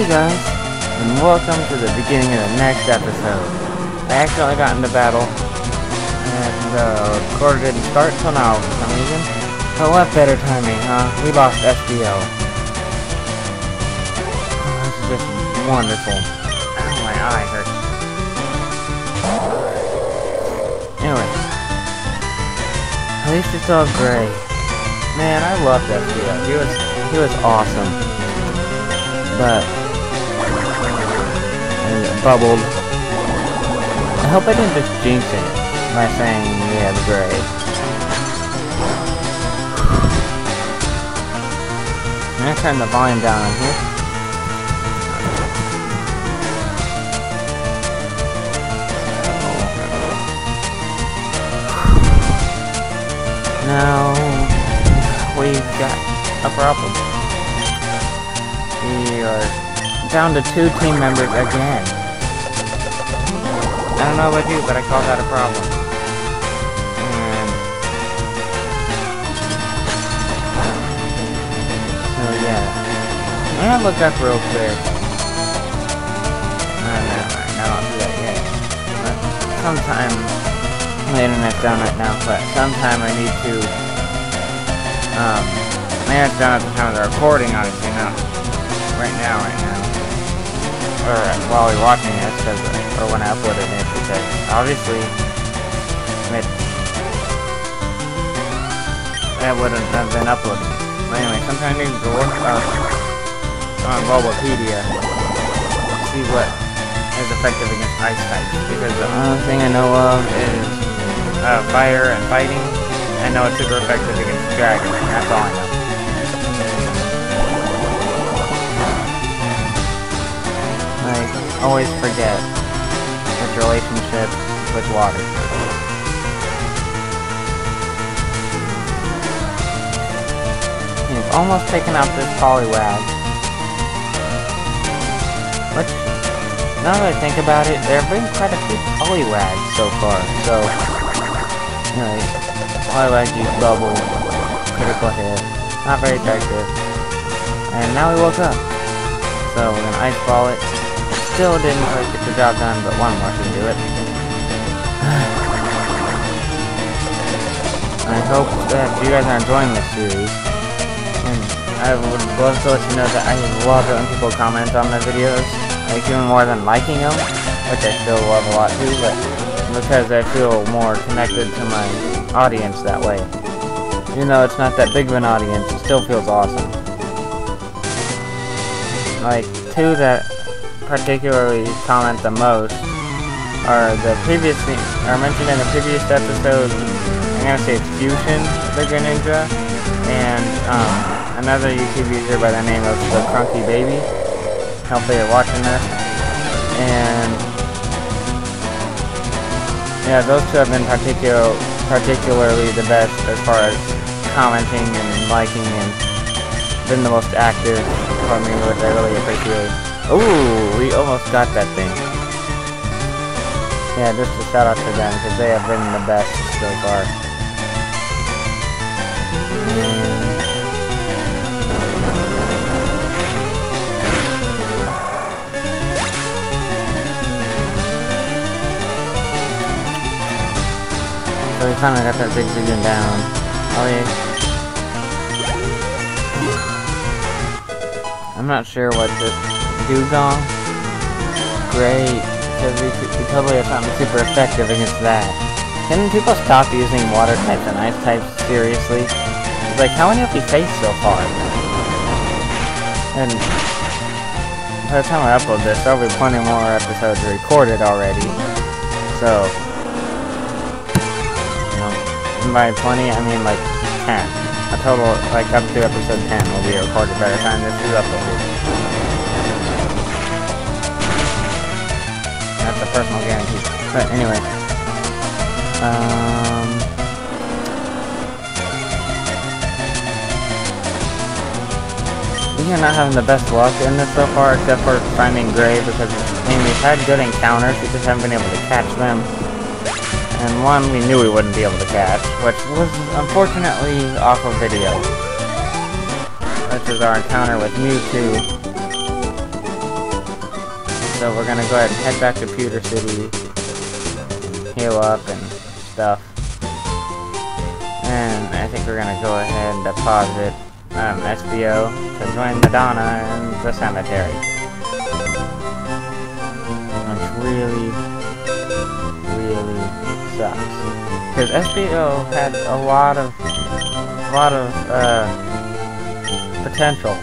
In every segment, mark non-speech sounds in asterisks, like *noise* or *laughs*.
Hey guys, and welcome to the beginning of the next episode. I accidentally got into battle, and uh, the recorder didn't start till now for some reason. But what better timing, huh? We lost SBO. Oh, this is just wonderful. Ow, my eye hurts. Anyway, at least it's all gray. Man, I loved SBO. He was he was awesome. But bubbled. I hope I didn't just jinx it by saying we have gray. I'm gonna turn the volume down on here. Now we've got a problem. We are down to two team members again. I don't know about you, but I call that a problem. And so yeah, I'm gonna look up real quick. No, no, no, I don't do that yet. But sometime my internet's down right now, but sometime I need to. Um, my internet's down at the time of the recording, obviously not right now, right now or while we're watching this, cause, or when I uploaded it, because obviously it, that wouldn't have been uploaded. But anyway, sometimes to look up on Bulbapedia see what is effective against ice types, because the only thing I know of is uh, fire and fighting. I know it's super effective against dragon. That's all I know. I always forget its relationship with water. He's almost taken out this Poliwag. Which, now that I think about it, there have been quite a few Poliwags so far, so... Anyway, Poliwag used Bubble, critical hit, not very effective. And now we woke up. So we're gonna Ice Ball it, still didn't quite get the job done, but one more should do it. *sighs* I hope that you guys are enjoying this series. And I would love to let you know that I love it when people comment on my videos. Like even more than liking them, which I still love a lot too, but because I feel more connected to my audience that way. Even though it's not that big of an audience, it still feels awesome. Like, two that particularly comment the most are the previous are mentioned in the previous episode. I'm gonna say it's Fusion, the Greninja, and um, another YouTube user by the name of the Crunky Baby. Hopefully you're watching this. And yeah, those two have been particular particularly the best as far as commenting and liking and been the most active for me, which I really appreciate. Ooh, we almost got that thing. Yeah, just a shout out to them, because they have been the best so far. So we finally got that big vision down. Oh yeah. I'm not sure what this Dewgong? Great, because we, we totally have something super effective against that. Can people stop using water types and ice types seriously? Like, how many have we faced so far? And by the time I upload this, there'll be plenty more episodes recorded already. So, you know, by plenty, I mean like 10. A total, like up to episode 10 will be recorded by the time this is uploaded. Personal guarantee. But anyway. Um... We are not having the best luck in this so far, except for finding Gray, because, I mean, we've had good encounters, we just haven't been able to catch them. And one we knew we wouldn't be able to catch, which was unfortunately off of video. This is our encounter with Mewtwo. So we're gonna go ahead and head back to Pewter City, heal up and stuff. And I think we're gonna go ahead and deposit um, SBO to join Madonna in the cemetery. Which really, really sucks. Because SBO had a lot of, a lot of, uh, potential.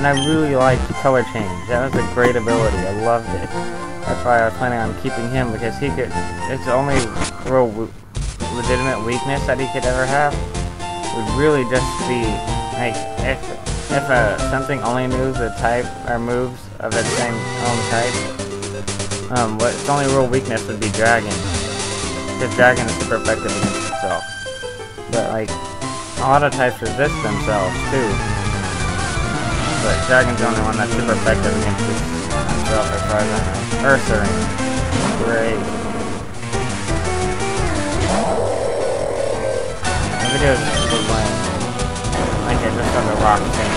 And I really liked the color change. That was a great ability. I loved it. That's why I was planning on keeping him, because he could, it's the only real legitimate weakness that he could ever have would really just be like if if uh, something only moves a type or moves of its same own type. Um, what its only real weakness would be dragon. Because dragon is super effective against itself. But like a lot of types resist themselves too. But dragon's the only one that's super effective against itself as far as I know. Ursaring. Great. The videos were playing like I just saw the rock thing.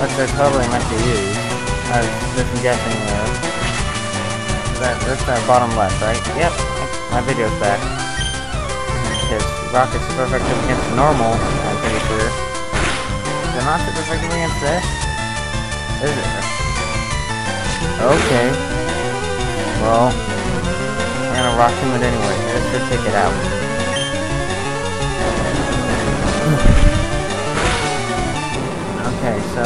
Which they're totally meant to use. I was just guessing there. That, that's our bottom left, right? Yep. My video's back. Because rock is super effective against normal, I'm pretty sure. Is it not super effective against this? Is it? Okay. Well, we're gonna rock him it anyway. This should take it out. Okay, so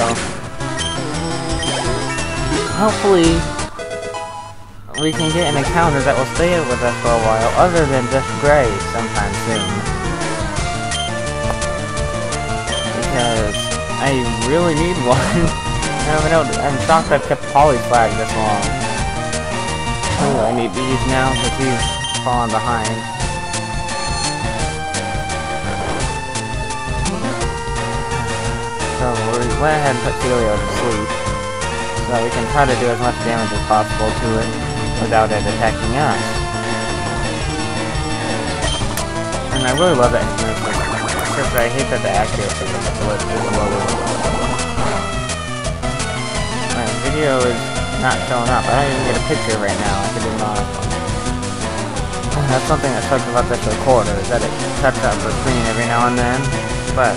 hopefully we can get an encounter that will stay with us for a while, other than just Gray sometime soon. I really need one. *laughs* I don't know, I'm shocked I've kept Polly flag this long. Oh, I need these now because he's falling behind. So we went ahead and put Celio to sleep, so we can try to do as much damage as possible to it without it attacking us. And I really love that I hate that the accuracy of the bullet is lower. My video is not showing up. I don't even get a picture right now. Could do not. That's something that sucks about this recorder, is that it cuts out for clean every now and then, but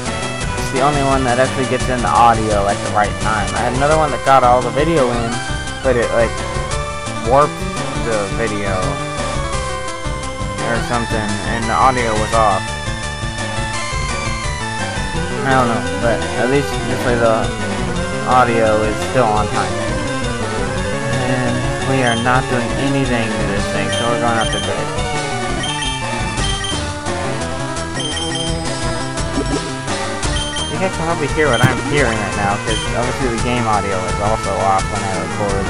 it's the only one that actually gets in the audio at the right time. I had another one that got all the video in, but it, like, warped the video or something, and the audio was off. I don't know, but at least this way the audio is still on time. And we are not doing anything to this thing, so we're going up to bed. You guys can probably hear what I'm hearing right now, because obviously the game audio is also off when I record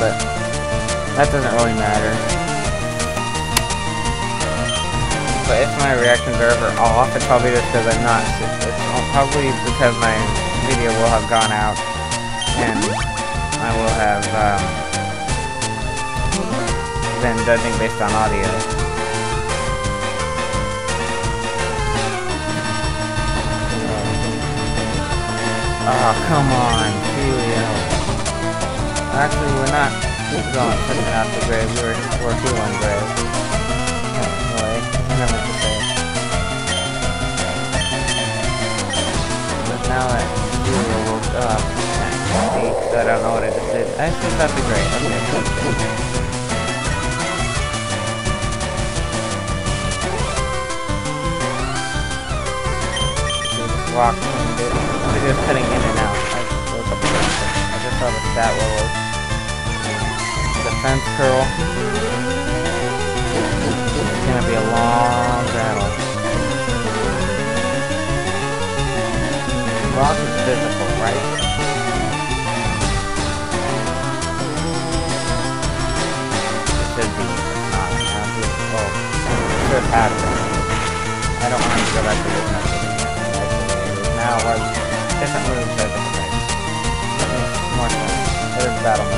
but that doesn't really matter. But if my reactions are ever off, it's probably just because I'm not, it's probably because my video will have gone out, and I will have, um, been judging based on audio. Oh, come on, Helio. Actually, we're not going pushing out the grave, we're, we're healing grave. I don't know what I just did. I just got the grave, okay, okay. Walk they're just cutting in and out. I look up I just saw the stat levels. Defense curl. It's gonna be a long battle. Rock is physical, right? now are different moves that different things. Battle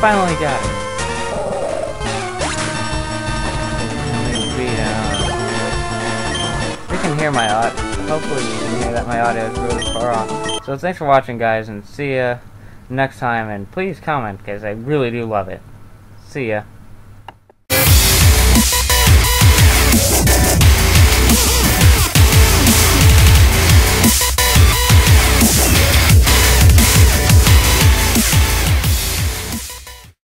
Finally got it. You can hear my audio. Hopefully you can hear that my audio is really far off. So thanks for watching, guys, and see ya next time. And please comment, because I really do love it. See ya.